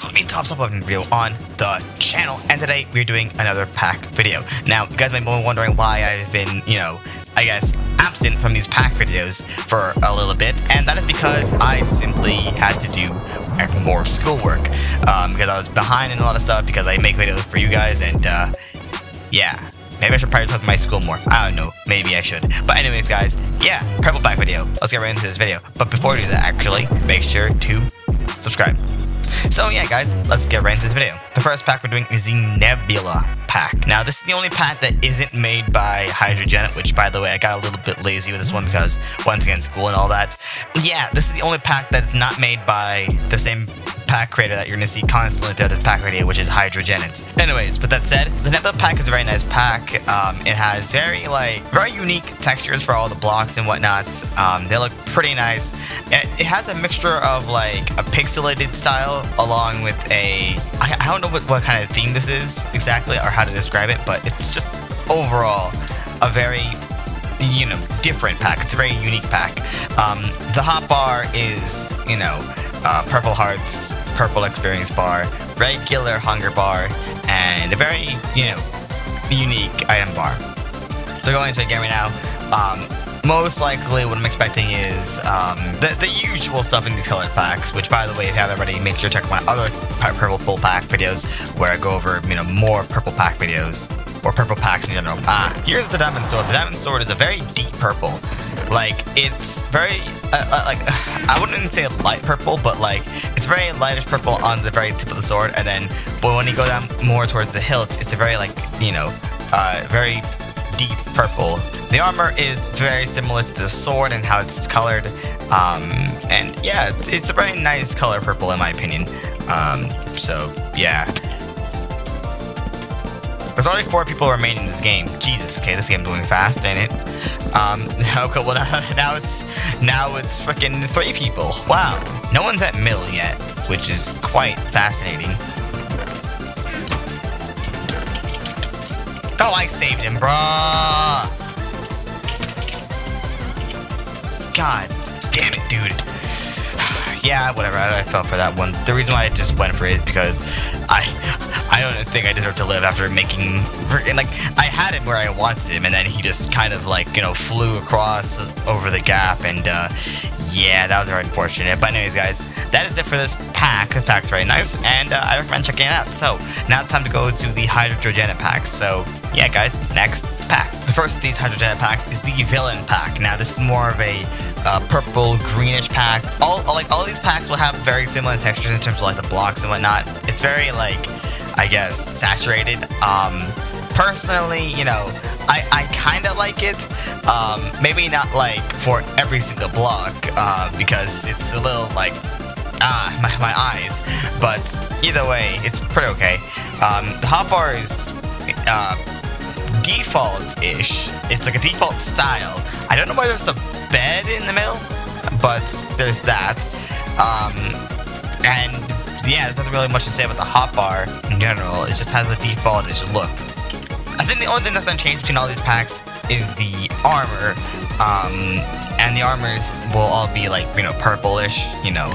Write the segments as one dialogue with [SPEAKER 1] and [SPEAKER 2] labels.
[SPEAKER 1] what's up, me top top up video on the channel, and today we're doing another pack video. Now, you guys may be wondering why I've been, you know, I guess, absent from these pack videos for a little bit, and that is because I simply had to do more schoolwork, um, because I was behind in a lot of stuff, because I make videos for you guys, and, uh, yeah. Maybe I should prioritize my school more. I don't know. Maybe I should. But anyways, guys, yeah, purple pack video. Let's get right into this video. But before we do that, actually, make sure to subscribe. So yeah, guys, let's get right into this video. The first pack we're doing is the Nebula pack. Now, this is the only pack that isn't made by Hydrogen, which, by the way, I got a little bit lazy with this one because, once again, school and all that. Yeah, this is the only pack that's not made by the same pack creator that you're going to see constantly throughout this pack radio, which is Hydrogenit. Anyways, but that said, the Nebula pack is a very nice pack. Um, it has very, like, very unique textures for all the blocks and whatnot. Um, they look pretty nice. It, it, has a mixture of, like, a pixelated style along with a... I, I don't know what, what kind of theme this is exactly or how to describe it, but it's just overall a very you know, different pack. It's a very unique pack. Um, the hot bar is, you know, uh, purple hearts, purple experience bar, regular hunger bar, and a very, you know, unique item bar. So going into it again right now, um, most likely what I'm expecting is um, the, the usual stuff in these colored packs, which by the way, if you haven't already, make sure to check my other purple full pack videos where I go over, you know, more purple pack videos or purple packs in general. Ah, here's the diamond sword. The diamond sword is a very deep purple. Like, it's very, uh, uh, like, I wouldn't say light purple, but like, it's very lightish purple on the very tip of the sword, and then, but when you go down more towards the hilt, it's a very, like, you know, uh, very deep purple. The armor is very similar to the sword and how it's colored, um, and yeah, it's, it's, a very nice color purple in my opinion. Um, so, yeah. There's only four people remaining in this game. Jesus, okay, this game's moving fast, ain't it? Um, okay, well now it's now it's freaking three people. Wow, no one's at middle yet, which is quite fascinating. Oh, I saved him, bruh. God damn it, dude yeah, whatever. I, I, fell for that one. The reason why I just went for it is because I I don't think I deserve to live after making and like I had him where I wanted him, and then he just kind of like you know flew across over the gap, and uh, yeah, that was very unfortunate. But anyways, guys, that is it for this pack. This pack's very nice, and uh, I recommend checking it out. So now it's time to go to the Hydrogenet packs. So yeah, guys, next pack. The first of these Hydrogenet packs is the Villain pack. Now this is more of a uh, purple greenish pack. All like all these packs will have very similar textures in terms of like the blocks and whatnot. It's very like I guess saturated. Um, personally, you know, I, I kind of like it. Um, maybe not like for every single block uh, because it's a little like ah my, my eyes. But either way, it's pretty okay. Um, the hotbar is uh, default-ish. It's like a default style. I don't know why there's a bed in the middle, but there's that. Um, and yeah, there's nothing really much to say about the hotbar in general. It just has a default-ish look. I think the only thing that's gonna change between all these packs is the armor. Um, and the armors will all be like, you know, purplish, you know.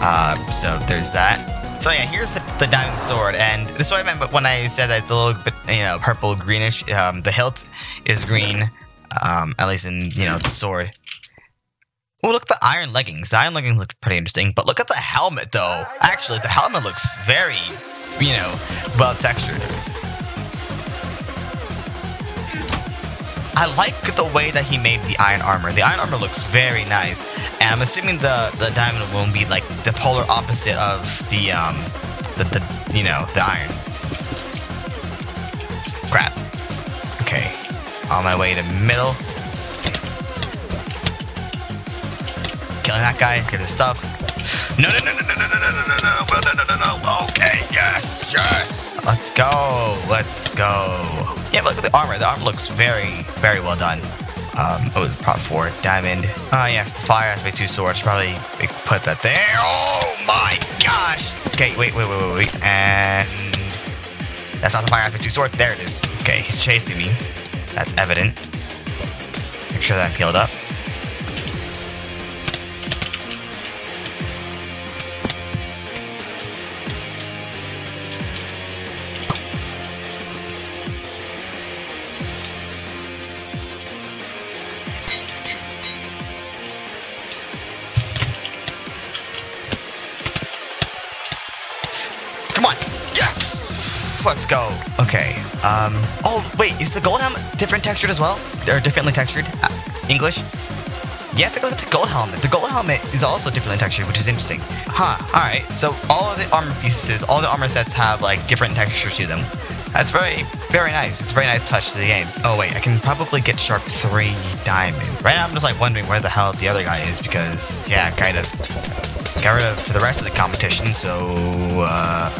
[SPEAKER 1] Uh, so there's that. So yeah, here's the, the, diamond sword, and this is what I meant But when I said that it's a little bit, you know, purple greenish. Um, the hilt is green, um, at least in you know the sword. Oh, look at the iron leggings. The iron leggings look pretty interesting, but look at the helmet though. Actually, the helmet looks very, you know, well textured. I like the way that he made the iron armor. The iron armor looks very nice, and I'm assuming the the diamond won't be like the polar opposite of the um the, the you know the iron. Crap. Okay, on my way to middle. Killing that guy, get his stuff. No, no, no, no, no, no, no, no, no, no, no, no, no, no. no. Okay, yes, yes. Let's go. Let's go. Yeah, look at the armor. The armor looks very, very well done. Um, oh, prot four, diamond. Ah, uh, yes, the fire aspect two swords. Probably put that there. Oh my gosh. Okay, wait, wait, wait, wait, wait. And that's not the fire aspect two sword. There it is. Okay, he's chasing me. That's evident. Make sure that I'm healed up. Let's go. Okay. Um. Oh, wait. Is the gold helmet different textured as well? Or differently textured? Uh, English? Yeah, take a look at the gold helmet. The gold helmet is also differently textured, which is interesting. Huh. All right. So all of the armor pieces, all the armor sets have like different textures to them. That's very, very nice. It's a very nice touch to the game. Oh wait, I can probably get Sharp 3 Diamond. Right now I'm just like wondering where the hell the other guy is because, yeah, kind of got rid of for the rest of the competition, so, uh,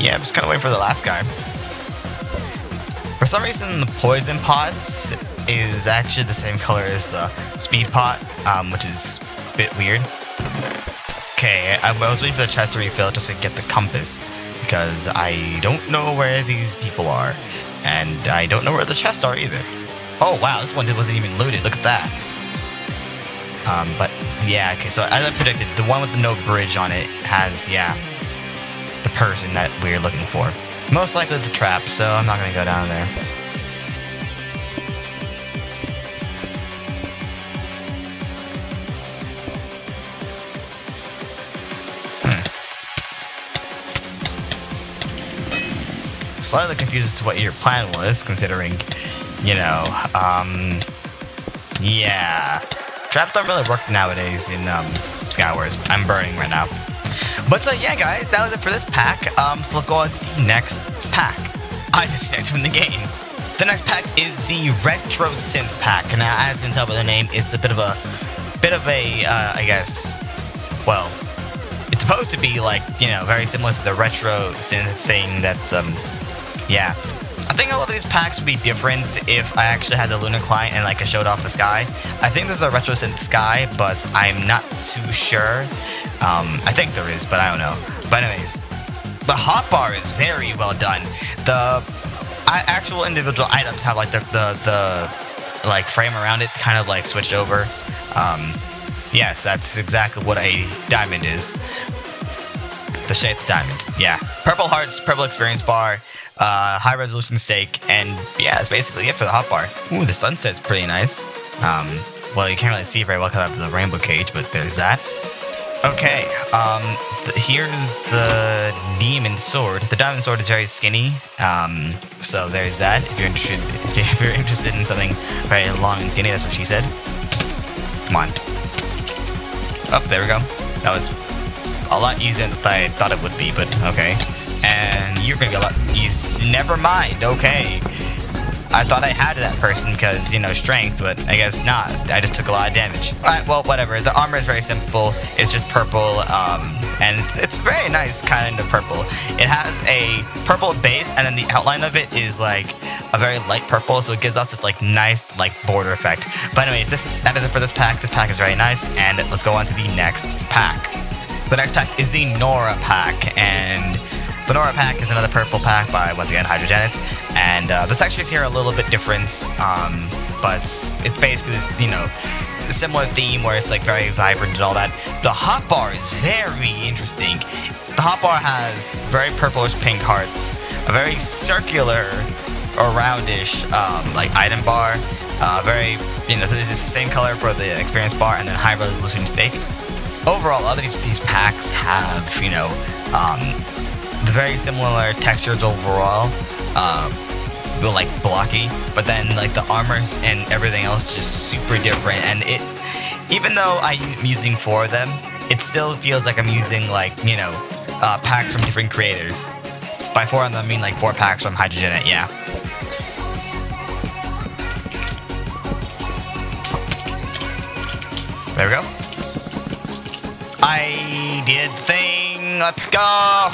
[SPEAKER 1] yeah, I'm just kind of waiting for the last guy. For some reason, the Poison Pots is actually the same color as the Speed Pot, um, which is a bit weird. Okay, I was waiting for the chest to refill just to get the compass because I don't know where these people are, and I don't know where the chests are either. Oh wow, this one wasn't even looted. Look at that. Um, but yeah, okay. So as I predicted, the one with the no bridge on it has yeah, the person that we're looking for. Most likely it's a trap, so I'm not gonna go down there. slightly confused as to what your plan was, considering, you know, um, yeah. Traps don't really work nowadays in um, Skywars. I'm burning right now. But uh, yeah, guys, that was it for this pack. Um, so let's go on to the next pack. I disconnected from the game. The next pack is the Retrosynth pack. Now, as you can tell by the name, it's a bit of a, bit of a, uh, I guess, well, it's supposed to be like, you know, very similar to the retro synth thing that um, yeah. I think a lot of these packs would be different if I actually had the Lunar Client and like I showed off the sky. I think there's a Retrosynth Sky, but I'm not too sure. Um, I think there is, but I don't know. But anyways, the hotbar is very well done. The actual individual items have like the, the, the like frame around it kind of like switched over. Um, yes, that's exactly what a diamond is. The shaped diamond, yeah. Purple hearts, purple experience bar, uh, high resolution stake, and yeah, that's basically it for the hotbar. Ooh, the sunset's pretty nice. Um, well, you can't really see very well because have the rainbow cage, but there's that. Okay, um, th here's the diamond sword. The diamond sword is very skinny, um, so there's that. If you're interested, if you're interested in something very long and skinny, that's what she said. Come on. Oh, there we go. That was a lot easier than I thought it would be, but okay. And you're gonna be a lot easier. Never mind, okay. I thought I had that person because, you know, strength, but I guess not. I just took a lot of damage. Alright, well, whatever. The armor is very simple. It's just purple, um, and it's, it's very nice kind of purple. It has a purple base, and then the outline of it is like a very light purple, so it gives us this like nice like border effect. But anyways, this that is it for this pack. This pack is very nice, and let's go on to the next pack. The next pack is the Nora pack, and the Nora pack is another purple pack by, once again, Hydrogenits, and uh, the textures here are a little bit different, um, but it's basically, you know, similar theme where it's like very vibrant and all that. The hot bar is very interesting. The hot bar has very purplish pink hearts, a very circular or roundish um, like item bar, uh, very, you know, it's the same color for the experience bar and then high resolution stake overall, other these, these packs have, you know, um, very similar textures overall. Um, like blocky, but then like the armors and everything else just super different. And it, even though I'm using four of them, it still feels like I'm using like you know, uh, packs from different creators. By four of them, I mean like four packs from Hydrogenit, yeah. I did thing. Let's go.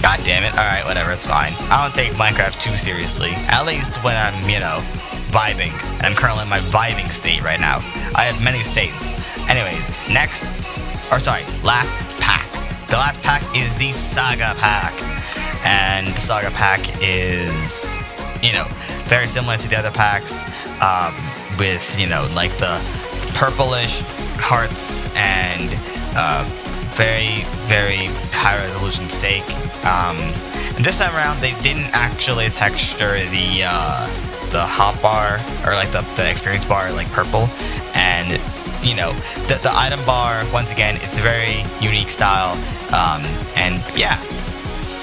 [SPEAKER 1] God damn it. Alright, whatever, it's fine. I don't take Minecraft too seriously. At least when I'm, you know, vibing. And I'm currently in my vibing state right now. I have many states. Anyways, next, or sorry, last pack. The last pack is the Saga pack. And the Saga pack is, you know, very similar to the other packs. Um, with, you know, like the purplish hearts and uh, very, very high resolution stake. Um, and this time around, they didn't actually texture the uh, the hot bar or like the, the experience bar like purple. And you know, the, the item bar, once again, it's a very unique style. Um, and yeah,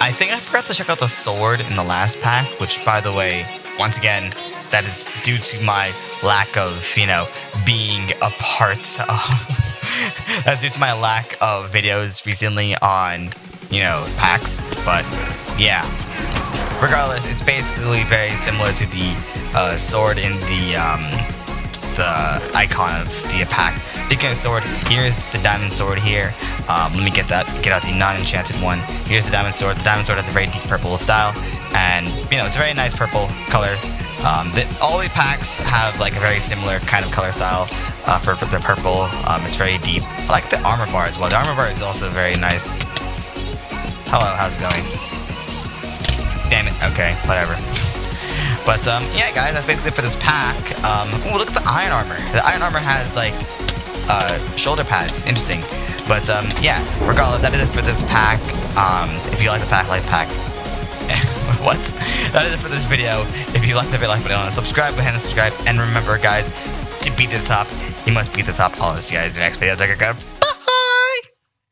[SPEAKER 1] I think I forgot to check out the sword in the last pack, which, by the way, once again, that is due to my lack of, you know, being a part of. that's due to my lack of videos recently on, you know, packs. But yeah, regardless, it's basically very similar to the uh, sword in the um, the icon of the pack. Speaking of sword, here's the diamond sword here. Um, let me get that, get out the non-enchanted one. Here's the diamond sword. The diamond sword has a very deep purple style, and you know it's a very nice purple color. Um, the, all the packs have like a very similar kind of color style uh, for, the purple. Um, it's very deep. I like the armor bar as well. The armor bar is also very nice. Hello, how's it going? Damn it. Okay, whatever. But um, yeah, guys, that's basically for this pack. Um, ooh, look at the iron armor. The iron armor has like uh, shoulder pads. Interesting. But um, yeah, regardless, that is it for this pack. Um, if you like the pack, like the pack. what? That is it for this video. If you like the video, like video, and subscribe, go ahead and subscribe. And remember, guys, to beat the top, you must beat the top. I'll see you guys in the next video. Take care.